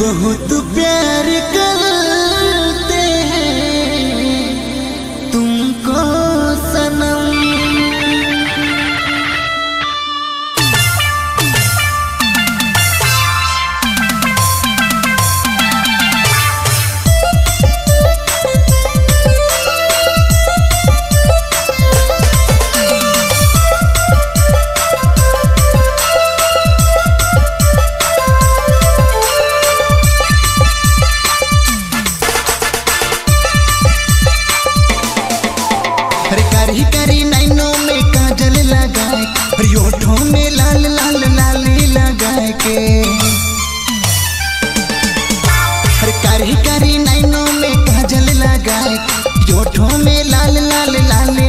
बहुत प्यार कर ओठों में लाल लाल लाली।